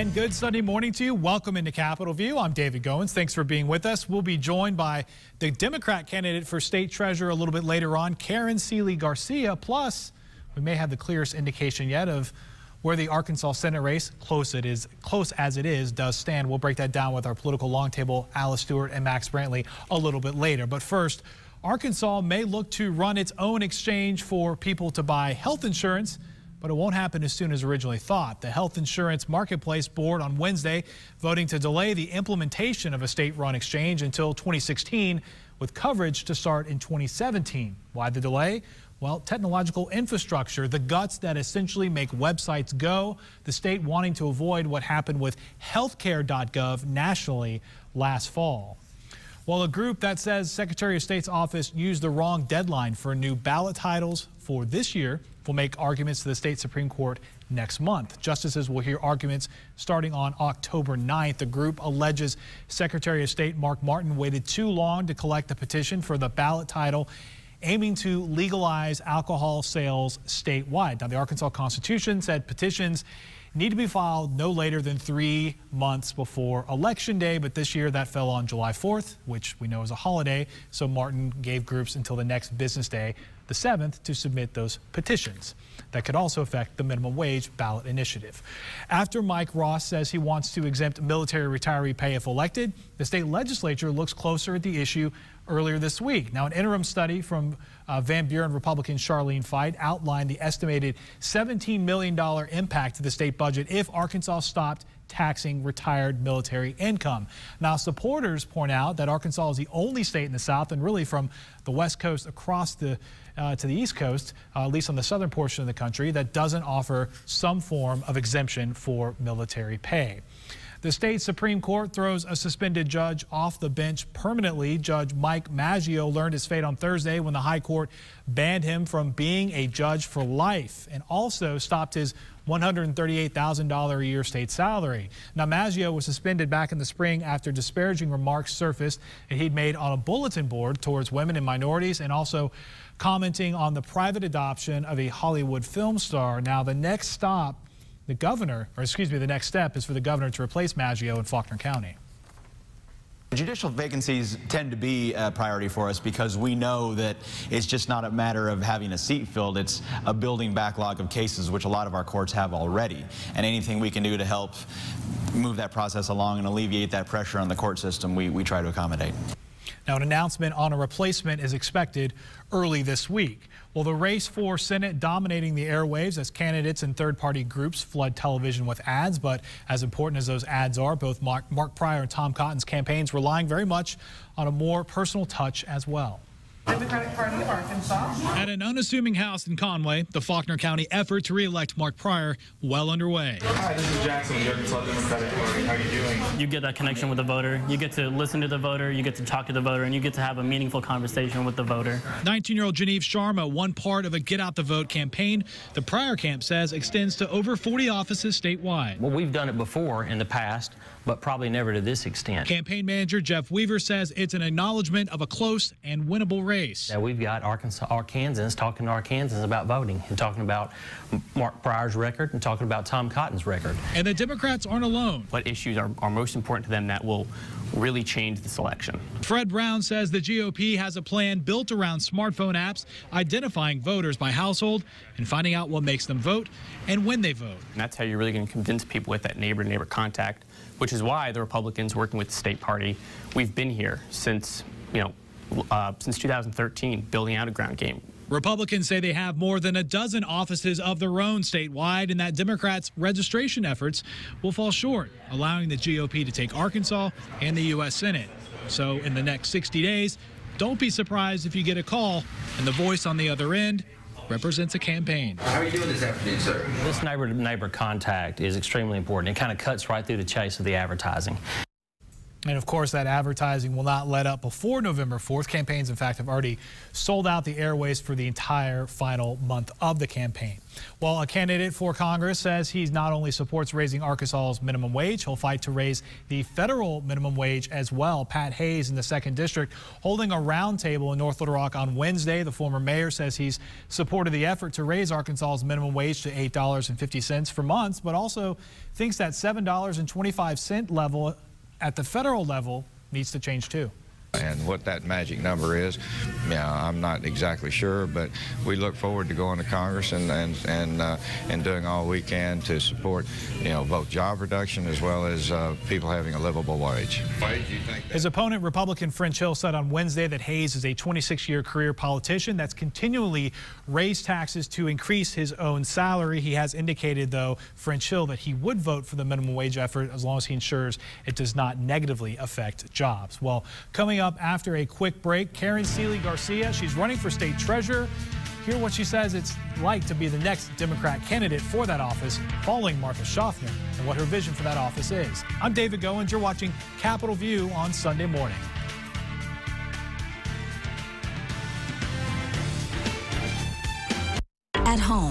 And good Sunday morning to you. Welcome into Capitol View. I'm David Goins. Thanks for being with us. We'll be joined by the Democrat candidate for state treasurer a little bit later on, Karen Sealy Garcia. Plus, we may have the clearest indication yet of where the Arkansas Senate race, close it is, close as it is, does stand. We'll break that down with our political long table, Alice Stewart and Max Brantley, a little bit later. But first, Arkansas may look to run its own exchange for people to buy health insurance but it won't happen as soon as originally thought. The Health Insurance Marketplace Board on Wednesday voting to delay the implementation of a state-run exchange until 2016 with coverage to start in 2017. Why the delay? Well, technological infrastructure, the guts that essentially make websites go, the state wanting to avoid what happened with healthcare.gov nationally last fall. Well, a group that says Secretary of State's office used the wrong deadline for new ballot titles for this year will make arguments to the state Supreme Court next month. Justices will hear arguments starting on October 9th. The group alleges Secretary of State Mark Martin waited too long to collect a petition for the ballot title aiming to legalize alcohol sales statewide. Now, the Arkansas Constitution said petitions need to be filed no later than three months before Election Day, but this year that fell on July 4th, which we know is a holiday, so Martin gave groups until the next business day, the 7th, to submit those petitions. That could also affect the minimum wage ballot initiative. After Mike Ross says he wants to exempt military retiree pay if elected, the state legislature looks closer at the issue earlier this week. Now, an interim study from uh, Van Buren Republican Charlene Fite outlined the estimated $17 million impact to the state budget if Arkansas stopped taxing retired military income. Now, supporters point out that Arkansas is the only state in the South and really from the West Coast across the uh, to the East Coast, uh, at least on the southern portion of the country, that doesn't offer some form of exemption for military pay. The state Supreme Court throws a suspended judge off the bench permanently. Judge Mike Maggio learned his fate on Thursday when the High Court banned him from being a judge for life and also stopped his $138,000 a year state salary. Now, Maggio was suspended back in the spring after disparaging remarks surfaced that he'd made on a bulletin board towards women and minorities and also commenting on the private adoption of a Hollywood film star. Now, the next stop the governor, or excuse me, the next step is for the governor to replace Maggio in Faulkner County. Judicial vacancies tend to be a priority for us because we know that it's just not a matter of having a seat filled, it's a building backlog of cases, which a lot of our courts have already. And anything we can do to help move that process along and alleviate that pressure on the court system, we, we try to accommodate. Now, an announcement on a replacement is expected early this week. Well, the race for Senate dominating the airwaves as candidates and third-party groups flood television with ads. But as important as those ads are, both Mark, Mark Pryor and Tom Cotton's campaigns relying very much on a more personal touch as well. Democratic Party of Arkansas. At an unassuming house in Conway, the Faulkner County effort to re-elect Mark Pryor well underway. Hi, this is Jackson with the Arkansas Democratic Party. How are you doing? You get that connection with the voter. You get to listen to the voter. You get to talk to the voter, and you get to have a meaningful conversation with the voter. 19-year-old Genevieve Sharma, one part of a Get Out the Vote campaign. The Pryor camp says extends to over 40 offices statewide. Well, we've done it before in the past, but probably never to this extent. Campaign manager Jeff Weaver says it's an acknowledgement of a close and winnable race. Now we've got Arkansas, Arkansans talking to Arkansans about voting and talking about Mark Pryor's record and talking about Tom Cotton's record. And the Democrats aren't alone. What issues are, are most important to them that will really change this election? Fred Brown says the GOP has a plan built around smartphone apps, identifying voters by household and finding out what makes them vote and when they vote. And that's how you're really going to convince people with that neighbor-to-neighbor contact, which is why the Republicans working with the state party, we've been here since, you know, uh, since 2013, building out a ground game. Republicans say they have more than a dozen offices of their own statewide, and that Democrats' registration efforts will fall short, allowing the GOP to take Arkansas and the U.S. Senate. So, in the next 60 days, don't be surprised if you get a call and the voice on the other end represents a campaign. How are you doing this afternoon, sir? This neighbor-to-neighbor contact is extremely important. It kind of cuts right through the chase of the advertising. And of course, that advertising will not let up before November 4th. Campaigns, in fact, have already sold out the airways for the entire final month of the campaign. Well, a candidate for Congress says he not only supports raising Arkansas's minimum wage, he'll fight to raise the federal minimum wage as well. Pat Hays in the second district holding a roundtable in North Little Rock on Wednesday. The former mayor says he's supported the effort to raise Arkansas's minimum wage to $8.50 for months, but also thinks that $7.25 level at the federal level needs to change too. And what that magic number is, yeah, I'm not exactly sure, but we look forward to going to Congress and and and, uh, and doing all we can to support, you know, both job reduction as well as uh, people having a livable wage. His opponent, Republican French Hill, said on Wednesday that Hays is a 26-year career politician that's continually raised taxes to increase his own salary. He has indicated, though, French Hill, that he would vote for the minimum wage effort as long as he ensures it does not negatively affect jobs. Well, coming up after a quick break. Karen Sealy Garcia, she's running for state treasurer. Hear what she says it's like to be the next Democrat candidate for that office following Martha Shoffner and what her vision for that office is. I'm David Goins. You're watching Capitol View on Sunday morning. At home,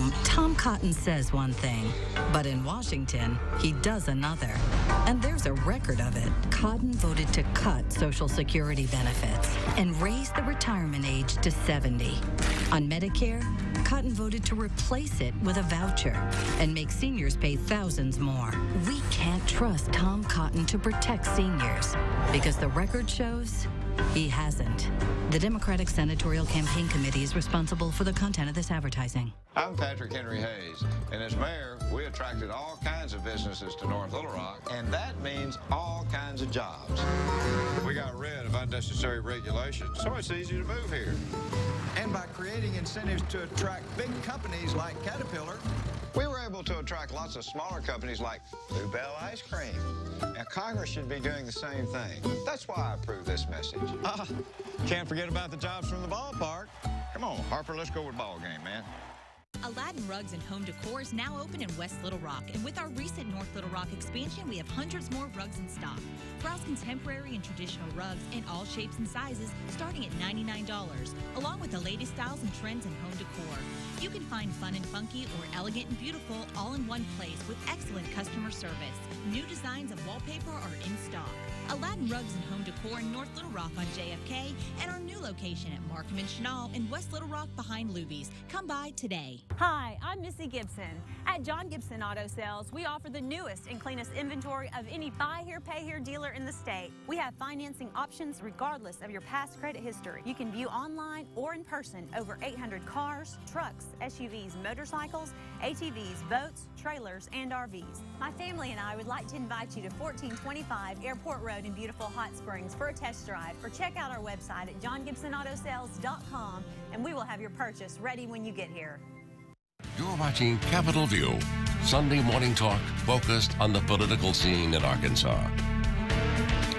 Cotton says one thing, but in Washington, he does another. And there's a record of it. Cotton voted to cut Social Security benefits and raise the retirement age to 70. On Medicare, Cotton voted to replace it with a voucher and make seniors pay thousands more. We can't trust Tom Cotton to protect seniors because the record shows he hasn't. The Democratic Senatorial Campaign Committee is responsible for the content of this advertising. I'm Patrick Henry Hays, and as mayor, we attracted all kinds of businesses to North Little Rock, and that means all kinds of jobs. We got rid of unnecessary regulations, so it's easy to move here. And by creating incentives to attract big companies like Caterpillar, we able to attract lots of smaller companies like Blue Bell Ice Cream. Now, Congress should be doing the same thing. That's why I approve this message. uh, can't forget about the jobs from the ballpark. Come on, Harper, let's go with ball game, man. Aladdin Rugs and Home Decor is now open in West Little Rock, and with our recent North Little Rock expansion, we have hundreds more rugs in stock. Browse contemporary and traditional rugs in all shapes and sizes, starting at $99, along with the latest styles and trends in home decor. You can find fun and funky or elegant and beautiful all in one place with excellent customer service. New designs of wallpaper are in stock. Aladdin Rugs and Home Decor in North Little Rock on JFK, and our new location at Markham and Chenal in West Little Rock behind Luby's. Come by today. Hi, I'm Missy Gibson. At John Gibson Auto Sales, we offer the newest and cleanest inventory of any buy here, pay here dealer in the state. We have financing options regardless of your past credit history. You can view online or in person over 800 cars, trucks, SUVs, motorcycles, ATVs, boats, trailers, and RVs. My family and I would like to invite you to 1425 Airport Road in beautiful Hot Springs for a test drive or check out our website at johngibsonautosales.com and we will have your purchase ready when you get here. You're watching Capitol View, Sunday morning talk focused on the political scene in Arkansas.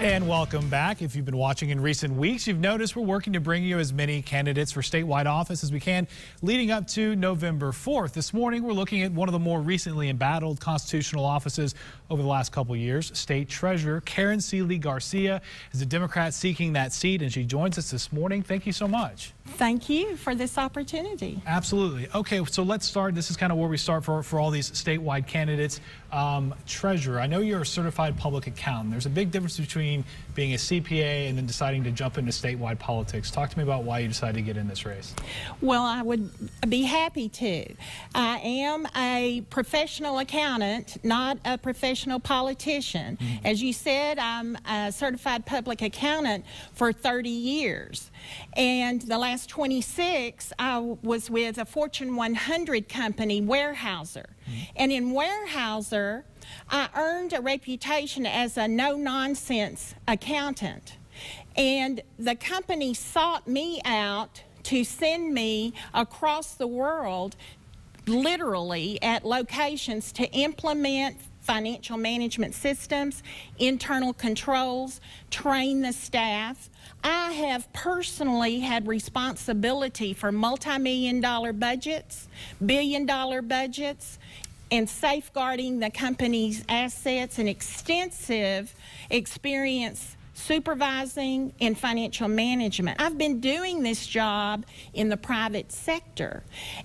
And welcome back. If you've been watching in recent weeks, you've noticed we're working to bring you as many candidates for statewide office as we can leading up to November 4th. This morning, we're looking at one of the more recently embattled constitutional offices over the last couple years. State Treasurer Karen Sealy Garcia is a Democrat seeking that seat, and she joins us this morning. Thank you so much. Thank you for this opportunity. Absolutely. Okay, so let's start. This is kind of where we start for, for all these statewide candidates. Um, treasurer, I know you're a certified public accountant. There's a big difference between being a CPA and then deciding to jump into statewide politics. Talk to me about why you decided to get in this race. Well, I would be happy to. I am a professional accountant, not a professional politician. Mm -hmm. As you said, I'm a certified public accountant for 30 years. And the last 26, I was with a Fortune 100 company, Weyerhaeuser. Mm -hmm. And in Weyerhaeuser, I earned a reputation as a no nonsense accountant. And the company sought me out to send me across the world, literally at locations, to implement financial management systems, internal controls, train the staff. I have personally had responsibility for multi-million dollar budgets, billion dollar budgets, and safeguarding the company's assets and extensive experience supervising, and financial management. I've been doing this job in the private sector,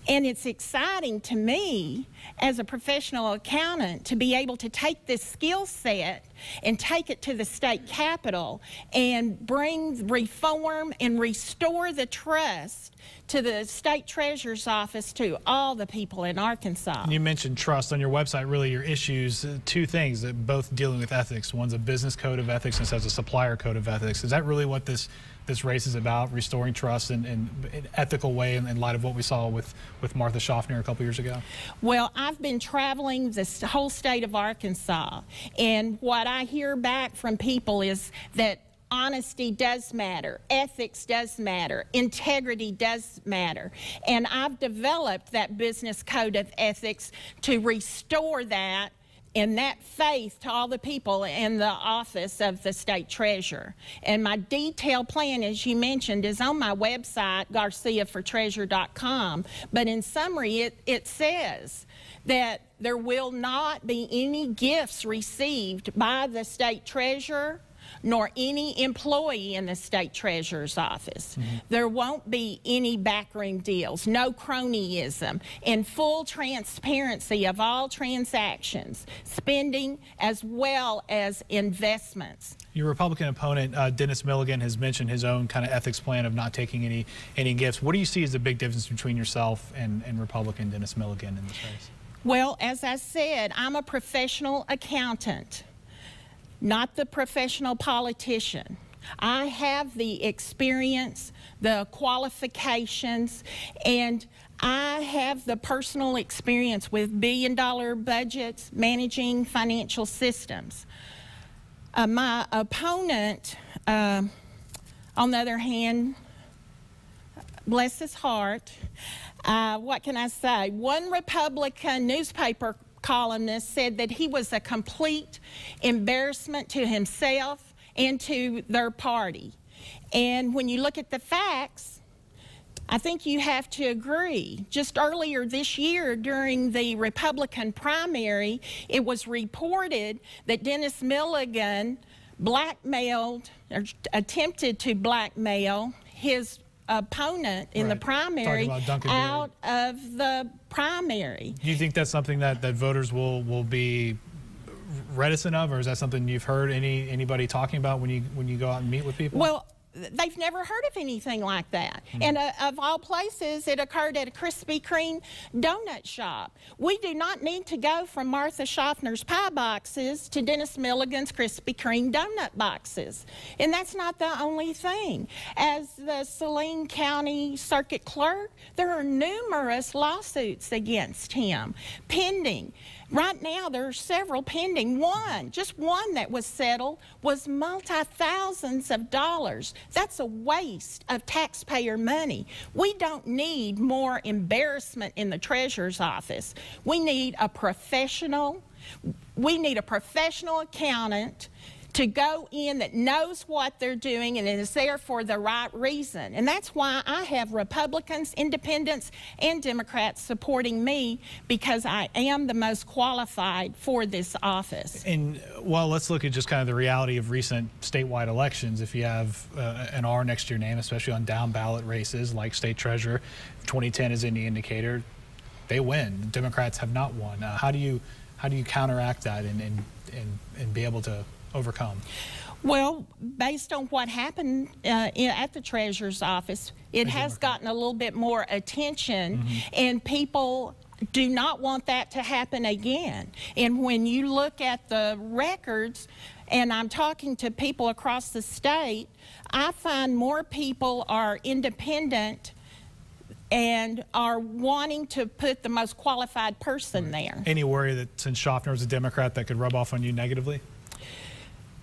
and it's exciting to me as a professional accountant to be able to take this skill set and take it to the state capitol and bring reform and restore the trust to the state treasurer's office to all the people in Arkansas. You mentioned trust on your website. Really, your issues, uh, two things, that both dealing with ethics. One's a business code of ethics, and says a supplier code of ethics. Is that really what this this race is about? Restoring trust in, an ethical way, in, in, light of what we saw with with Martha Shoffner a couple years ago. Well, I've been traveling this whole state of Arkansas, and what I hear back from people is that honesty does matter, ethics does matter, integrity does matter. And I've developed that business code of ethics to restore that and that faith to all the people in the office of the state treasurer. And my detailed plan, as you mentioned, is on my website, garciafortreasure.com. But in summary, it, it says that there will not be any gifts received by the state treasurer nor any employee in the state treasurer's office. Mm-hmm. There won't be any backroom deals, no cronyism, and full transparency of all transactions, spending as well as investments. Your Republican opponent, uh, Dennis Milligan, has mentioned his own kind of ethics plan of not taking any any gifts. What do you see as the big difference between yourself and, and Republican Dennis Milligan in this race? Well, as I said, I'm a professional accountant not the professional politician. I have the experience, the qualifications, and I have the personal experience with billion dollar budgets, managing financial systems. Uh, my opponent, uh, on the other hand, bless his heart, uh, what can I say? One Republican newspaper columnist said that he was a complete embarrassment to himself and to their party. And when you look at the facts, I think you have to agree. Just earlier this year, during the Republican primary, it was reported that Dennis Milligan blackmailed or attempted to blackmail his opponent in right. the primary out of the primary. Do you think that's something that, that voters will, will be reticent of, or is that something you've heard any anybody talking about when you when you go out and meet with people? Well, they've never heard of anything like that. Mm. And uh, of all places, it occurred at a Krispy Kreme donut shop. We do not need to go from Martha Shoffner's pie boxes to Dennis Milligan's Krispy Kreme donut boxes. And that's not the only thing. As the Saline County Circuit Clerk, there are numerous lawsuits against him pending. Right now, there are several pending. One, just one that was settled, was multi thousands of dollars. That's a waste of taxpayer money. We don't need more embarrassment in the treasurer's office. We need a professional. We need a professional accountant to go in that knows what they're doing and is there for the right reason. And that's why I have Republicans, independents, and Democrats supporting me because I am the most qualified for this office. And well, let's look at just kind of the reality of recent statewide elections. If you have uh, an R next to your name, especially on down ballot races like state treasurer, 2010 is any indicator, they win. Democrats have not won. Uh, how do you how do you counteract that and, and, and, and be able to overcome? Well, based on what happened uh, in, at the treasurer's office, it has gotten a little bit more attention, mm-hmm. and people do not want that to happen again. And when you look at the records, and I'm talking to people across the state, I find more people are independent and are wanting to put the most qualified person there. Any worry that since Shoffner is a Democrat that could rub off on you negatively?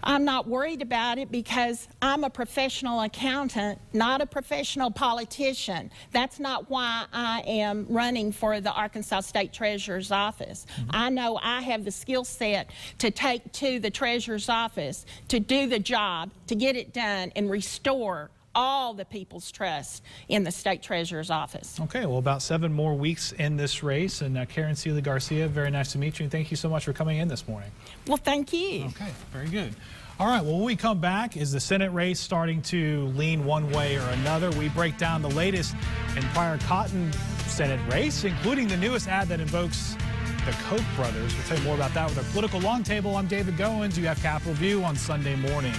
I'm not worried about it because I'm a professional accountant, not a professional politician. That's not why I am running for the Arkansas State Treasurer's office. Mm-hmm. I know I have the skill set to take to the Treasurer's office to do the job, to get it done, and restore all the people's trust in the state treasurer's office. Okay, well, about seven more weeks in this race. And uh, Karen Sealy Garcia, very nice to meet you. And thank you so much for coming in this morning. Well, thank you. Okay, very good. All right, well, when we come back, is the Senate race starting to lean one way or another? We break down the latest in Pryor Cotton Senate race, including the newest ad that invokes the Koch brothers. We'll tell you more about that with our political long table. I'm David Goins. You have Capitol View on Sunday morning.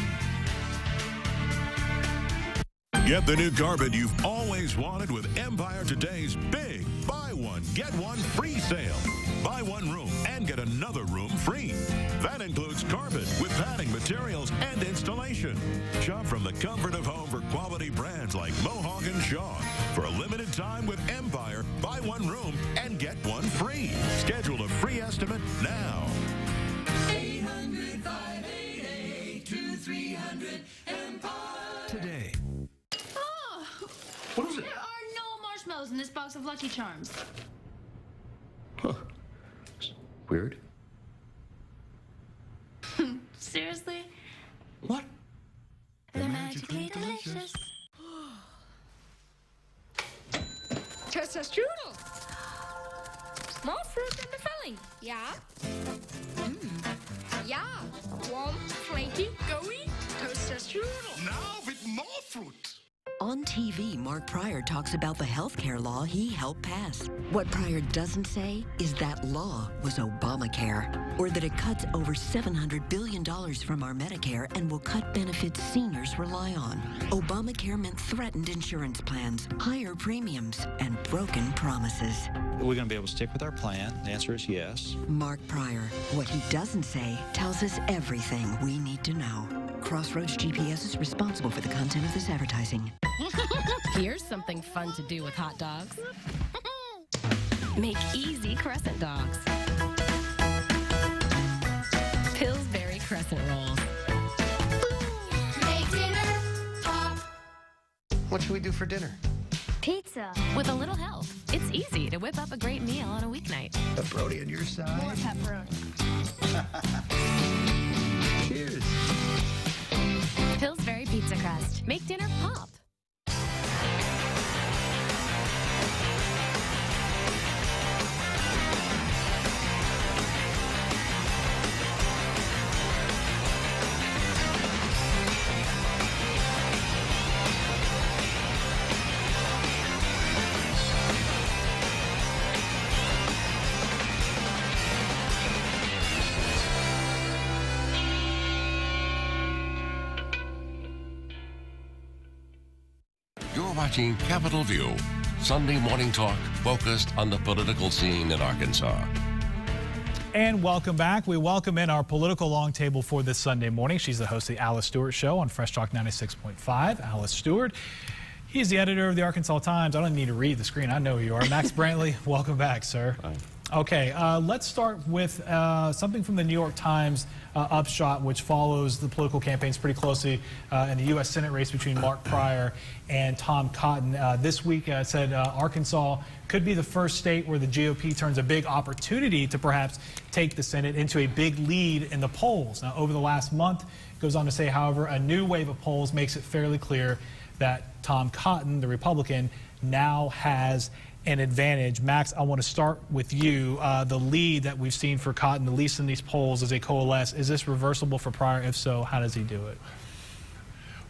Get the new carpet you've always wanted with Empire Today's big buy one, get one free sale. Buy one room and get another room free. That includes carpet with padding materials and installation. Shop from the comfort of home for quality brands like Mohawk and Shaw. For a limited time with Empire, buy one room and get one free. Schedule a free estimate now. Marshmallows in this box of Lucky Charms. Huh. Weird. Seriously? What? They're magically delicious. Toast strudel. More fruit in the filling. Yeah. Mmm. Yeah. Warm, flaky, gooey. Toaster strudel. Now with more fruit. On TV, Mark Pryor talks about the health care law he helped pass. What Pryor doesn't say is that law was Obamacare, or that it cuts over $700 billion from our Medicare and will cut benefits seniors rely on. Obamacare meant threatened insurance plans, higher premiums, and broken promises. Are we going to be able to stick with our plan? The answer is yes. Mark Pryor. What he doesn't say tells us everything we need to know. Crossroads GPS is responsible for the content of this advertising. Here's something fun to do with hot dogs. Make easy crescent dogs. Pillsbury crescent rolls. Make dinner pop. What should we do for dinner? Pizza. With a little help, it's easy to whip up a great meal on a weeknight. Pepperoni on your side. More pepperoni. Cheers. Pillsbury pizza crust. Make dinner pop. Watching Capitol View, Sunday morning talk focused on the political scene in Arkansas. And welcome back. We welcome in our political long table for this Sunday morning. She's the host of the Alice Stewart Show on Fresh Talk 96.5. Alice Stewart. He's the editor of the Arkansas Times. I don't need to read the screen. I know who you are. Max Brantley, welcome back, sir. Okay, uh, let's start with uh, something from the New York Times uh, upshot, which follows the political campaigns pretty closely uh, in the U.S. Senate race between Mark Pryor and Tom Cotton. Uh, this week uh, it said Arkansas could be the first state where the GOP turns a big opportunity to perhaps take the Senate into a big lead in the polls. Now, over the last month, it goes on to say, however, a new wave of polls makes it fairly clear that Tom Cotton, the Republican, now has an advantage. Max, I want to start with you. Uh, the lead that we've seen for Cotton, at least in these polls, as they coalesce, is this reversible for Pryor? If so, how does he do it?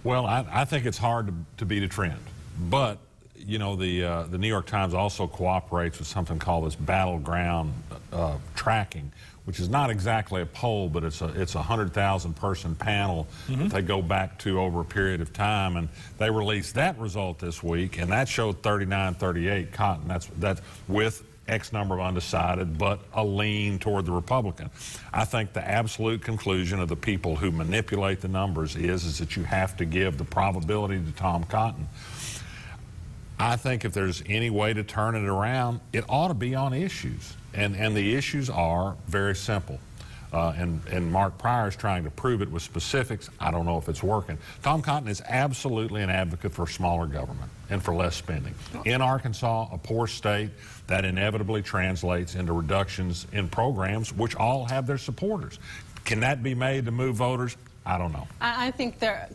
Well, I, I think it's hard to, to beat a trend, but you know the uh, the New York Times also cooperates with something called this battleground uh, tracking, which is not exactly a poll, but it's a it's a hundred thousand person panel that they go back to over a period of time, and they released that result this week, and that showed 39-38 Cotton. That's that's with X number of undecided, but a lean toward the Republican. I think the absolute conclusion of the people who manipulate the numbers is, is that you have to give the probability to Tom Cotton. I think if there's any way to turn it around, it ought to be on issues. And, and the issues are very simple. Uh, and, and Mark Pryor is trying to prove it with specifics. I don't know if it's working. Tom Cotton is absolutely an advocate for smaller government and for less spending. In Arkansas, a poor state, that inevitably translates into reductions in programs, which all have their supporters. Can that be made to move voters? I don't know. I, I think there,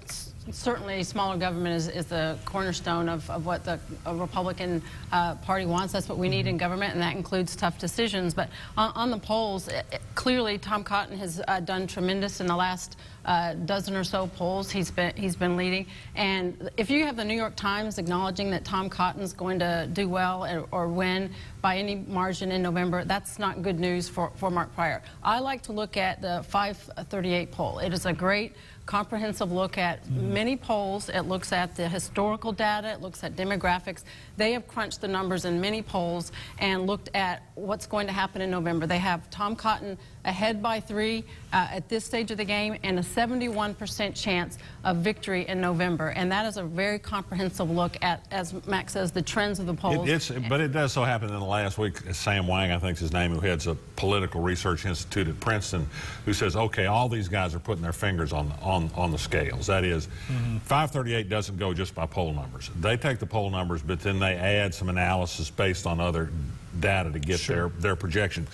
certainly smaller government is, is the cornerstone of, of what the Republican uh, Party wants. That's what we need in government, and that includes tough decisions. But on, on the polls, it, it- clearly Tom Cotton has uh, done tremendous in the last uh, dozen or so polls. He's been he's been leading, and if you have the New York Times acknowledging that Tom Cotton's going to do well or, or win by any margin in November, that's not good news for, for Mark Pryor. I like to look at the 538 poll. It is a great comprehensive look at many polls. It looks at the historical data. It looks at demographics. They have crunched the numbers in many polls and looked at what's going to happen in November. They have Tom Cotton ahead by three uh, at this stage of the game and a 71% chance of victory in November. And that is a very comprehensive look at, as Max says, the trends of the polls. It, but it does so happen in the last week, Sam Wang, I think is his name, who heads a political research institute at Princeton, who says, okay, all these guys are putting their fingers on, on, on the scales. That is, 538 doesn't go just by poll numbers. They take the poll numbers, but then they add some analysis based on other data to get their, their projection.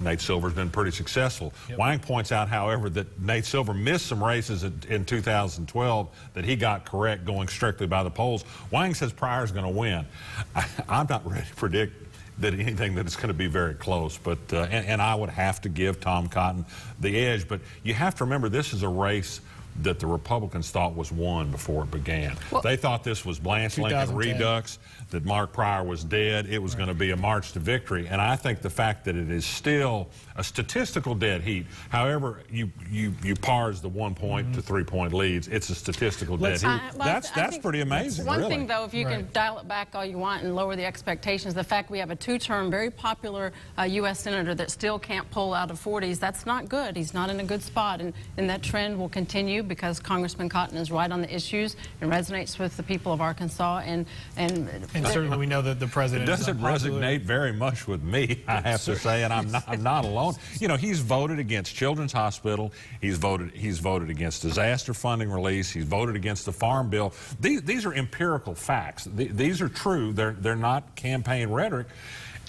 Nate Silver's been pretty successful. Wang points out, however, that Nate Silver missed some races in, in 2012 that he got correct going strictly by the polls. Wang says Pryor's going to win. I, I'm not ready to predict that anything that is going to be very close, but uh, and, and I would have to give Tom Cotton the edge. But you have to remember this is a race that the Republicans thought was won before it began. they thought this was Blanche Lincoln Redux, that Mark Pryor was dead. It was going to be a march to victory. And I think the fact that it is still a statistical dead heat, however you you, you parse the one point to three point leads, it's a statistical Let's- dead I- heat. well, that's that's pretty amazing. One really. thing, though, if you can dial it back all you want and lower the expectations, the fact we have a two-term, very popular uh, U.S. senator that still can't pull out of 40s, that's not good. He's not in a good spot, and, and that trend will continue because Congressman Cotton is right on the issues and resonates with the people of Arkansas, and and, And certainly we know that the president is doesn't resonate very much with me, I have to say, and I'm not, I'm not alone. You know, he's voted against Children's Hospital. He's voted. He's voted against disaster funding release. He's voted against the Farm Bill. These, these are empirical facts. These are true. They're they're not campaign rhetoric.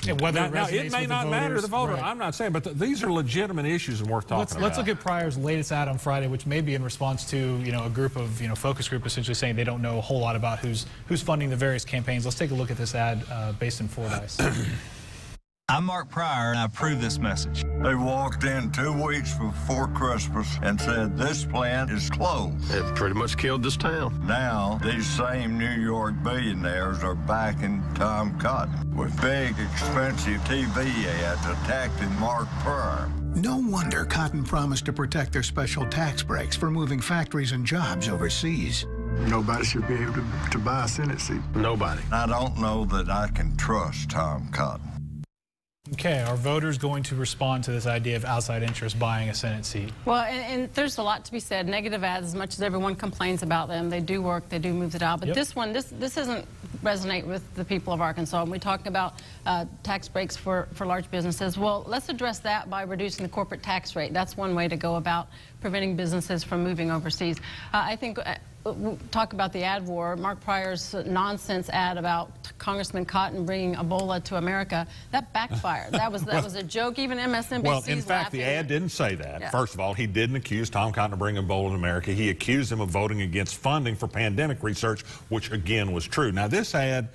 And whether now, it now, it may the not matter to the voter. right. I'm not saying, but th- these are legitimate issues and worth talking Let's, about. let's look at Pryor's latest ad on Friday, which may be in response to you know a group of you know focus group essentially saying they don't know a whole lot about who's who's funding the various campaigns. Let's take a look at this ad uh, based in Fordyce. I'm Mark Pryor, and I approve this message. They walked in two weeks before Christmas and said this plant is closed. It pretty much killed this town. Now, these same New York billionaires are backing Tom Cotton with big, expensive TV ads attacking Mark Pryor. No wonder Cotton promised to protect their special tax breaks for moving factories and jobs overseas. Nobody should be able to, to buy a Senate seat. Nobody. I don't know that I can trust Tom Cotton. Okay, are voters going to respond to this idea of outside interest buying a Senate seat? Well, and, and there's a lot to be said. Negative ads, as much as everyone complains about them, they do work, they do move the dial. But Yep. this one, this this doesn't resonate with the people of Arkansas. And we talk about uh, tax breaks for, for large businesses. Well, let's address that by reducing the corporate tax rate. That's one way to go about preventing businesses from moving overseas. Uh, I think. Talk about the ad war. Mark Pryor's nonsense ad about Congressman Cotton bringing Ebola to America that backfired. That was that was a joke. Even MSNBC. Well, in fact, the ad didn't say that. Yeah. First of all, he didn't accuse Tom Cotton of bringing Ebola to America. He accused him of voting against funding for pandemic research, which again was true. Now, this ad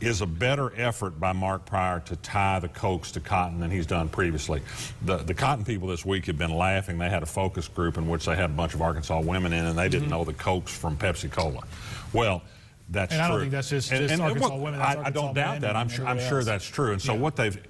is a better effort by Mark Pryor to tie the Kochs to Cotton than he's done previously. The, the Cotton people this week have been laughing. They had a focus group in which they had a bunch of Arkansas women in, and they didn't mm-hmm. know the Kochs from Pepsi Cola. Well, that's And I true. don't think that's just- just Arkansas well, women, I, I don't doubt that. I'm sure, I'm sure that's true. And so Yeah. what they've they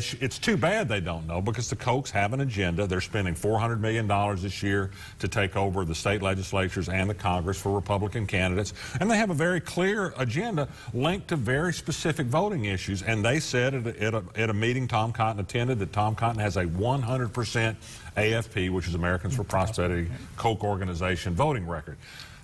sh- it's too bad they don't know because the Kochs have an agenda. They're spending $400 million this year to take over the state legislatures and the Congress for Republican candidates. And they have a very clear agenda linked to very specific voting issues. And they said at a, at a, at a meeting Tom Cotton attended that Tom Cotton has a 100% AFP, which is Americans for Prosperity, Koch organization voting record.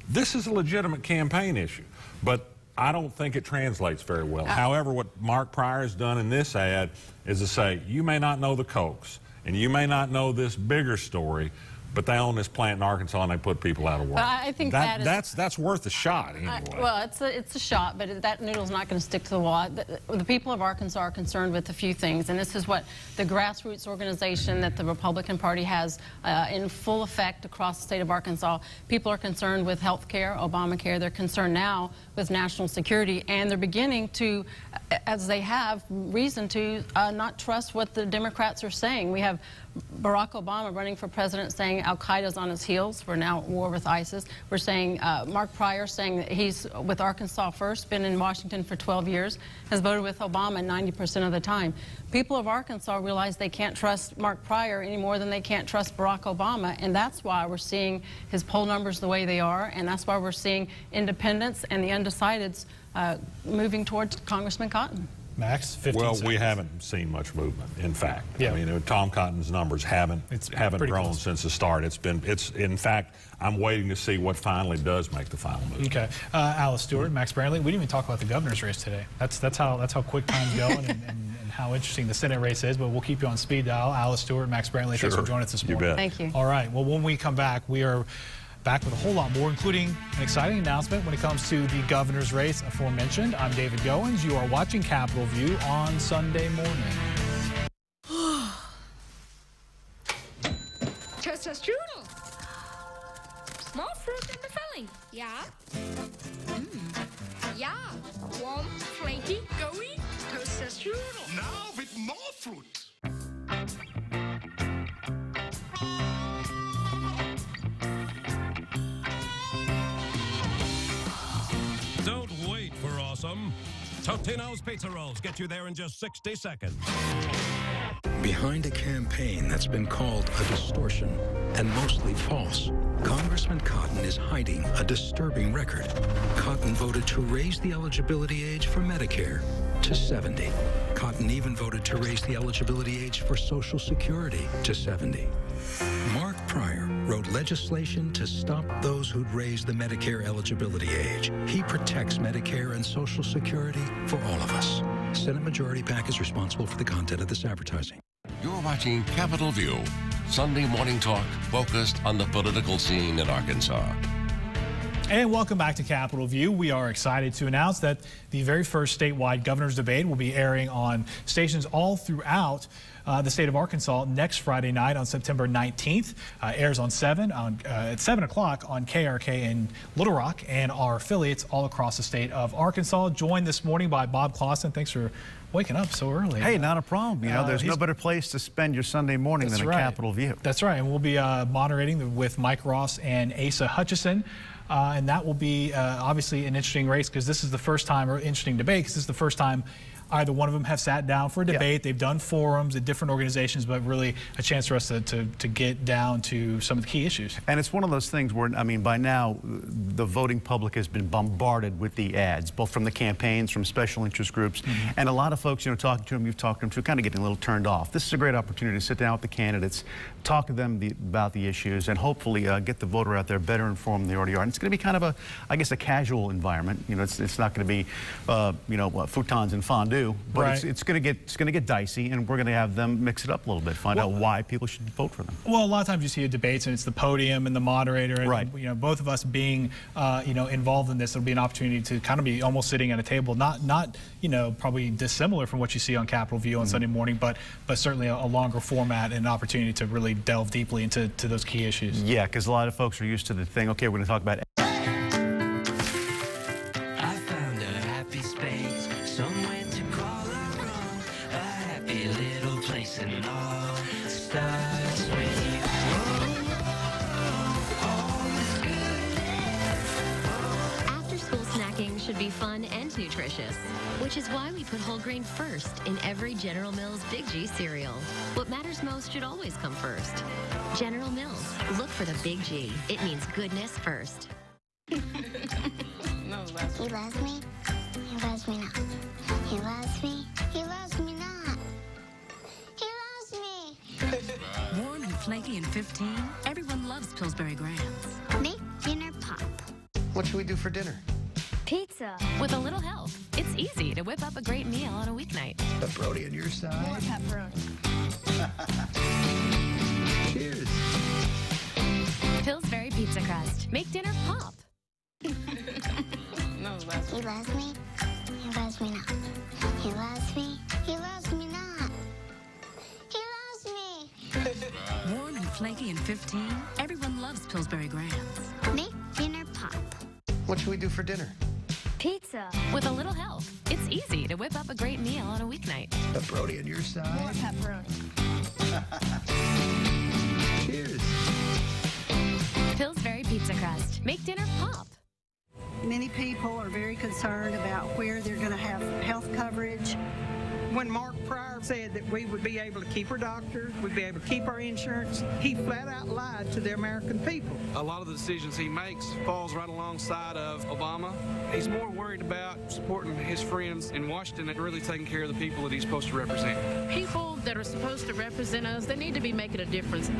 This is a legitimate campaign issue. But I don't think it translates very well. Uh, However, what Mark Pryor has done in this ad is to say, you may not know the Kochs, and you may not know this bigger story, but they own this plant in Arkansas and they put people out of work. But I- think that is- that's that's worth a shot anyway. I- Well, it's a, it's a shot, but that noodle's not going to stick to the wall. The, the people of Arkansas are concerned with a few things, and this is what the grassroots organization that the Republican Party has uh, in full effect across the state of Arkansas. People are concerned with health care, Obamacare. They're concerned now with national security, and they're beginning to, as they have reason to, uh, not trust what the Democrats are saying. We have Barack Obama running for president saying Al Qaeda's on his heels. We're now at war with ISIS. We're saying uh, Mark Pryor saying that he's with Arkansas first, been in Washington for 12 years, has voted with Obama 90% of the time. People of Arkansas realize they can't trust Mark Pryor any more than they can't trust Barack Obama, and that's why we're seeing his poll numbers the way they are, and that's why we're seeing independents and the undecideds uh, moving towards Congressman Cotton. Max, 15 well, seconds. we haven't seen much movement. In fact, Yeah. I mean, uh, Tom Cotton's numbers haven't haven't grown close. since the start. It's been it's in fact, I'm waiting to see what finally does make the final move. Okay, uh, Alice Stewart, Max Brantley. We didn't even talk about the governor's race today. That's that's how that's how quick time's going and, and, and how interesting the Senate race is. But we'll keep you on speed dial. Alice Stewart, Max Brantley. Thanks for joining us this You morning. bet. Thank you. All right. Well, when we come back, we are back with a whole lot more, including an exciting announcement when it comes to the governor's race aforementioned. I'm David Goins. You are watching Capitol View on Sunday morning. Toaster strudel. Small fruit in the filling. Yeah. Mmm. Yeah. Warm, flaky, gooey. Toaster strudel. Now with more fruit. Totino's Pizza Rolls get you there in just 60 seconds. Behind a campaign that's been called a distortion and mostly false, Congressman Cotton is hiding a disturbing record. Cotton voted to raise the eligibility age for Medicare to 70. Cotton even voted to raise the eligibility age for Social Security to 70. Mark Pryor wrote legislation to stop those who'd raise the Medicare eligibility age. He protects Medicare and Social Security for all of us. Senate Majority PAC is responsible for the content of this advertising. You're watching Capitol View, Sunday morning talk focused on the political scene in Arkansas. And welcome back to Capitol View. We are excited to announce that the very first statewide governor's debate will be airing on stations all throughout uh, the state of Arkansas next Friday night on September 19th. Uh, airs on 7 on uh, at 7 o'clock on KARK in Little Rock and our affiliates all across the state of Arkansas. Joined this morning by Bob Clausen. Thanks for waking up so early. Hey, not a problem. You know, Uh, there's no better place to spend your Sunday morning than a right. Capitol View. That's right. And we'll be uh, moderating with Mike Ross and Asa Hutchinson. Uh, and that will be uh, obviously an interesting race because this is the first time, or interesting debate because this is the first time either one of them have sat down for a debate. They've done forums at different organizations, but really a chance for us to, to, to get down to some of the key issues. And it's one of those things where, I mean, by now, the voting public has been bombarded with the ads, both from the campaigns, from special interest groups, Mm-hmm. and a lot of folks, you know, talking to them, you've talked to them, too, kind of getting a little turned off. This is a great opportunity to sit down with the candidates, talk to them the, about the issues, and hopefully uh, get the voter out there better informed than they already are. And it's going to be kind of a, I guess, a casual environment. You know, it's, it's not going to be, uh, you know, what, futons and fondue, but it's, Right. it's going to get it's going to get dicey, and we're going to have them mix it up a little bit, find out why people should vote for them. Well, a lot of times you see a debates and it's the podium and the moderator, and Right. you know both of us being uh, you know involved in this, it'll be an opportunity to kind of be almost sitting at a table, not not you know probably dissimilar from what you see on Capitol View on Mm-hmm. Sunday morning, but but certainly a, a longer format and an opportunity to really delve deeply into to those key issues. Yeah, because a lot of folks are used to the thing. Okay, we're going to talk about be fun and nutritious, which is why we put whole grain first in every General Mills Big G cereal. What matters most should always come first. General Mills, look for the Big G. It means goodness first. He loves me. He loves me not. He loves me. He loves me not. He loves me. Warm and flaky in 15, everyone loves Pillsbury Grands. Make dinner pop. What should we do for dinner? Pizza. With a little help, it's easy to whip up a great meal on a weeknight. Pepperoni on your side. More pepperoni. Cheers. Pillsbury Pizza crust. Make dinner pop. He loves me. He loves me not. He loves me. He loves me not. He loves me. Warm and flaky in 15, everyone loves Pillsbury Grands. Make dinner pop. What should we do for dinner? Pizza. With a little help, it's easy to whip up a great meal on a weeknight. Pepperoni on your side. More pepperoni. Cheers. Pillsbury pizza crust. Make dinner pop. Many people are very concerned about where they're going to have health coverage. When Mark Pryor said that we would be able to keep our doctors, we'd be able to keep our insurance, he flat out lied to the American people. A lot of the decisions he makes falls right alongside of Obama. He's more worried about supporting his friends in Washington than really taking care of the people that he's supposed to represent. People that are supposed to represent us, they need to be making a difference.